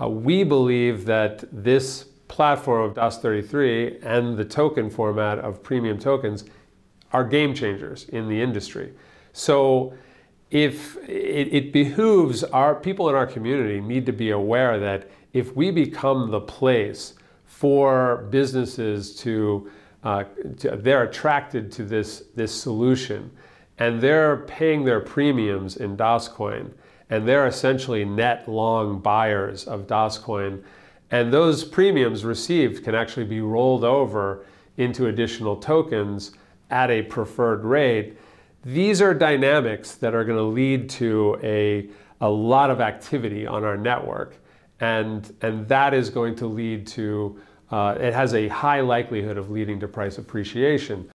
Uh, we believe that this platform of Das33 and the token format of premium tokens are game changers in the industry. So if it, it, behooves our people in our community need to be aware that if we become the place for businesses to, uh, to they're attracted to this, this solution and they're paying their premiums in DasCoin and they're essentially net long buyers of DasCoin and those premiums received can actually be rolled over into additional tokens at a preferred rate. These are dynamics that are going to lead to a, a lot of activity on our network. And, and that is going to lead to, uh, it has a high likelihood of leading to price appreciation.